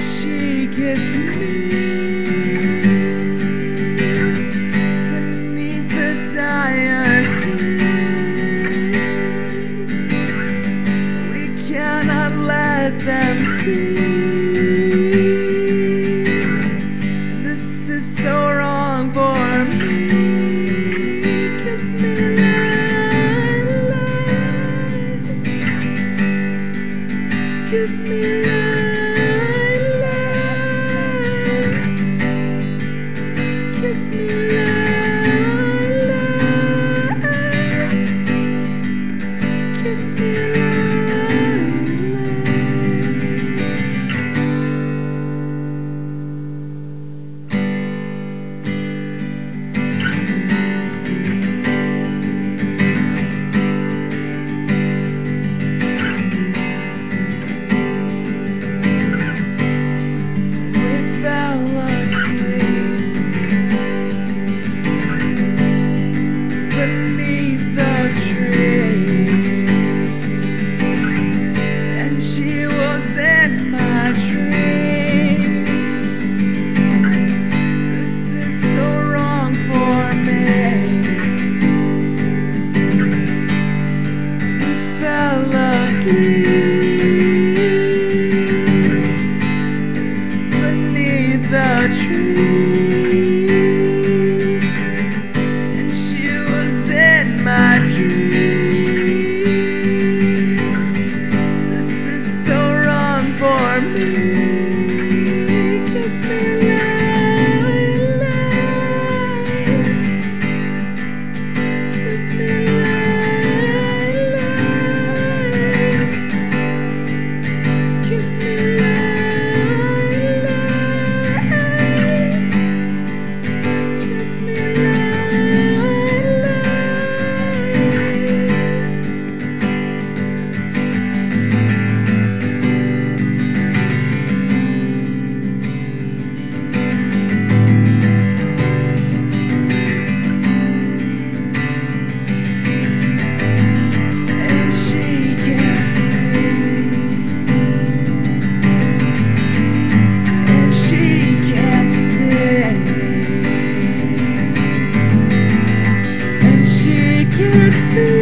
she kissed me beneath the tire swing. We cannot let them see. This is so wrong for me. Kiss me, love. Kiss me. Beneath the trees, see.